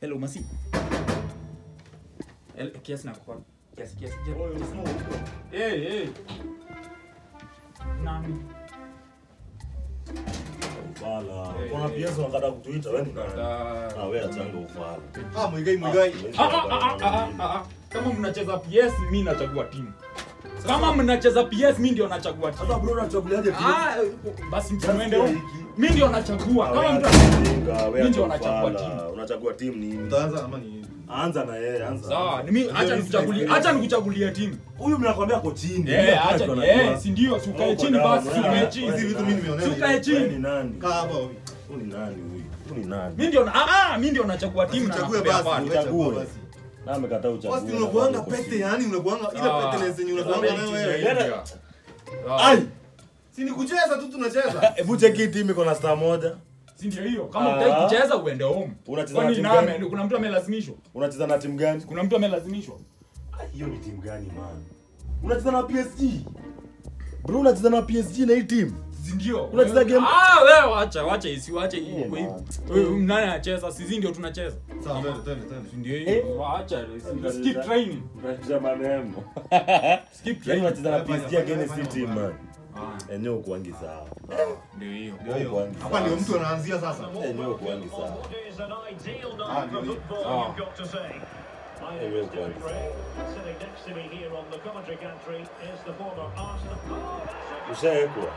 Hello, Masi. El, kiasi na kwa. Kiasi kiasi. Hey, hey. Nani? Ufala. Kuna PS wanataka kutuita wewe? Da- Ah, wewe achanga ufala. Ah, mwigai mwigai. Ah, ah, ah, ah, ah, ah. Kama mnacheza PS mi nachagua timu. Kama mnacheza PS mimi ndio nachagua Sasa bro unachaguliaje PS? Ah, basi mtuende huko. Mimi ndio Ah, nachagua. wewe Kama mtu anachagua mimi ndio nachagua timu. Unachagua timu nini? Utaanza ama ni Anza na yeye, anza. Sawa, ni mimi acha nikuchagulie, acha nikuchagulie timu. Huyu mnakwambia ko chini. Eh, acha eh, si ndio? Si ukae chini basi, si wewe. ukae hizi vitu mimi nimeonea. Si ukae chini. ni nani? Kaa hapa huyu. Huyu ni nani huyu? Huyu ni nani? Mimi ndio ah, ah, mimi ndio nachagua timu na nakupea basi, pale. Na amekataa uchaguzi. Basi unakuanga pete yani unakuanga ile pete na lenye unakuanga nayo wewe. Ah, Ai! Si ni kucheza tu tunacheza. Hebu cheki hii timu iko na star moja. si ndio hiyo? Kama unataka kucheza uende home. Unacheza na timu gani? kuna mtu amelazimishwa? Unacheza na timu gani? Kuna mtu amelazimishwa? Ah, Hiyo ni timu gani man? Unacheza na PSG. Bro unacheza na PSG na hii timu. Ndio? Unacheza game- Ah, wewe isi. Eh, Kwa hiyo, man. wewe nani anacheza? Sisi ndio tunacheza. Sawa, twende twende ndio hiyo? Wacha, skip training. Unacheza maneno. Skip training. unacheza na PSG against hii man. Kuangi sawa. ndio hiyo. Hapa ndio mtu anaanzia sasa. Enyewe kuangi sawa. Ah, ndio hiyo. Kuangi sawa. Ushaekwa.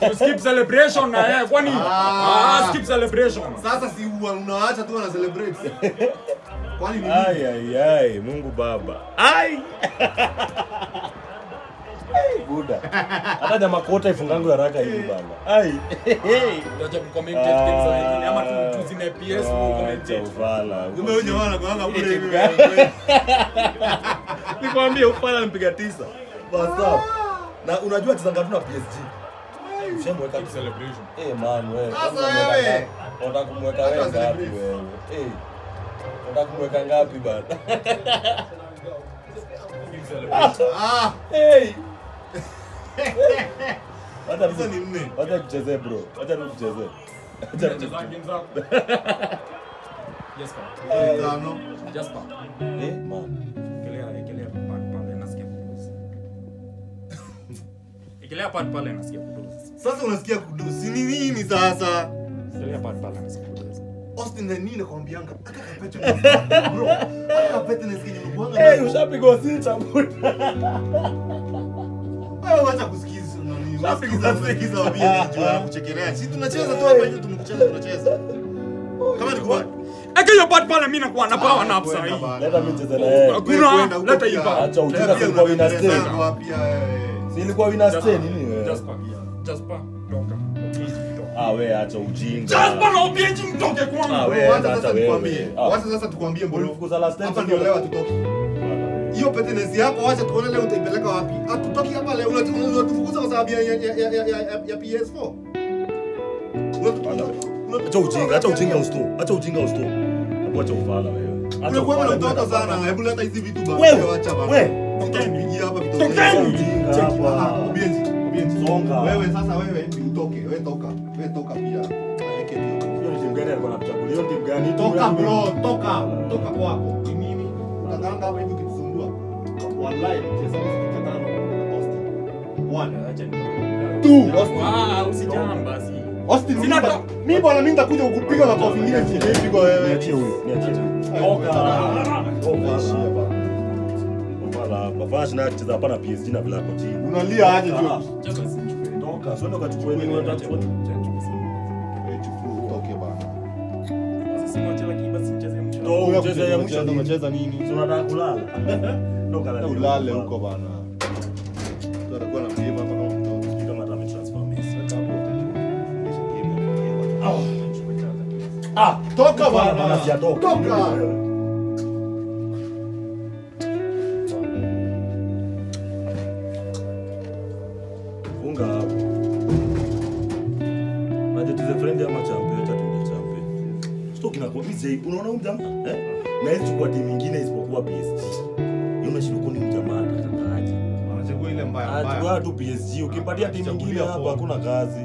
To skip celebration na yeye kwani? Ah. Ah, skip celebration. Sasa si unaacha unawaacha tu wana celebrate. Kwani ni? Ai ai ai, Mungu Baba. Ai! Buda. Hata jamaa kota ifungangu haraka hivi bana. Ai. Ndio kucommentate games za wengine ama tu tuzime PS kucommentate. ufala. Kumbe bure hivi. Nikwambie ufala nipiga tisa. Basta. Na unajua tizanga tuna PSG. Ushamweka celebration. Eh man wewe. Sasa wewe. unataka- Unataka kumweka wewe ngapi wewe? Eh. Unataka kumweka ngapi bana? Ah, Hey. Wacha sasa ni nne. wacha tucheze bro. Wacha tu tucheze. Wacha tu- Unacheza zako. Jasper. Tano. Jasper. Eh man. Ekelea ekelea pad pale nasikia kudozi. Ekelea pad pale nasikia kudozi. Sasa unasikia kudusi ni nini sasa? Ekelea pad pale nasikia kudozi. Austin na nini nakwambianga? Aka kapete bro. Aka kapete na sikia unakuanga. Ushapigwa sita. Wewe wacha kusikiza nani? Unasikiza unasikiza wabia juu anakuchekelea. Sisi tunacheza tu hapa hivi tumekucheza tunacheza. Kama ni wapi? Hiyo pad pale mimi nakuwa na power na hii. Leta mimi cheza na yeye. Hakuna, leta hiyo. Acha ujinga kwa unapeleka stay. wapi. Si ilikuwa wina stay nini wewe? Just pa. Just pa. Toka. Ah wewe acha ujinga. Jasper na Obienji mtoke Ah, kwangu. wewe. Wacha hata sasa tukwambie. Ah. Wacha sasa tukwambie time, Hapa ndio leo hatutoki. Hiyo petenesi yako wacha tuone leo utaipeleka wapi. Hatutoki hapa leo. Unatufukuza kwa sababu ya ya ya ya ya- ya- ya PS4. Unatu- unatu- Acha ujinga, acha ujinga usto. Acha ujinga usto. Acha ufala wewe. Acha kwa na mtoto sana. Hebu leta hizi vitu bana. Wewe, acha bana. wewe. Tutakupigia hapa vitu. Tokeni. Cheki. hapa. Ah, Obienzi, Obienzi. Songa. Wewe sasa wewe utoke. Wewe toka. Wewe toka pia. Aweke pia. Hiyo ni timu gani alikuwa anachagulia? Hiyo timu gani? Toka bro, toka. Toka kwako. Ni mimi. Hapa hivi ukitusumbua. Wallahi na. Ah, Sina mimi bwana mimi nitakuja kukupiga makofi mengine nisipigwa wewe. Niachie huyo, niachie. Hapa. Fanya shina kucheza hapa na PSG na vile Kochi. Unalia aje Ah. Jones? Jasper si. Toka, siende ukachukue nini unataka? Chukua utoke bana. Sasa simwache lakini basi nicheze mchezo. Toka ucheze mwisho. unacheza nini? Unataka kulala? Na Ulale huko bana. Na mlima. Ah, toka. Toka. Unaona huyu jamaa? Eh? Na hizi chukua timu nyingine isipokuwa PSG. Yeye unashindwa kwa ni jamaa ile mbaya Ah, mbaya. chukua tu PSG ukipatia timu nyingine hapo hakuna kazi